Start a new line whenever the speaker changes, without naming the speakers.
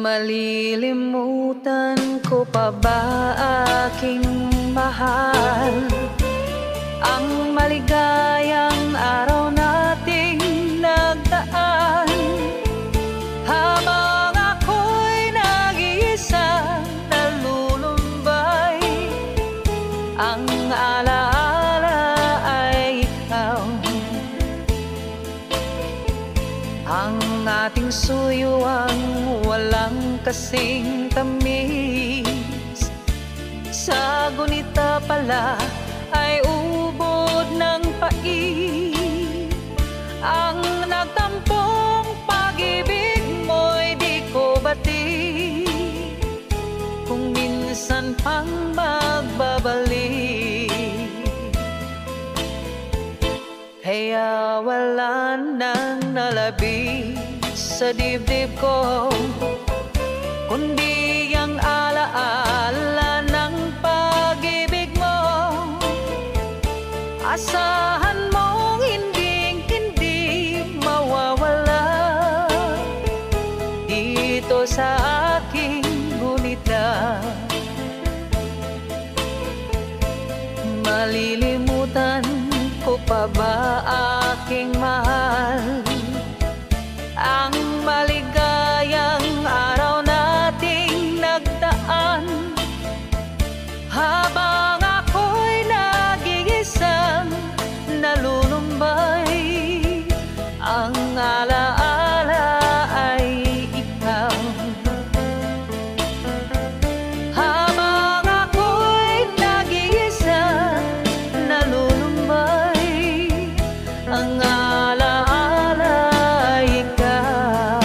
Malilimutan ko pa ba aking mahal? Ang maligayang araw nating nagdaan. Habang ako'y nag-iisang nalulumbay. Ang alaala ay ikaw. Ang ating suyuang walang kasing tamis. Sa gunita pala ay ubod ng pait Ang nagtampong pag-ibig mo'y di ko bati Kung minsan pang magbabalik. Kaya wala nang nalabi sa dibdib ko Kundi ang alaala ng pag-ibig mo. Asahan mong hindi hindi mawawala. Dito sa aking gunita Malilimutan ko pa ba aking mahal alaala ay ikaw. Habang ako'y nag-iisa Nalulumbay Ang alaala ay ikaw.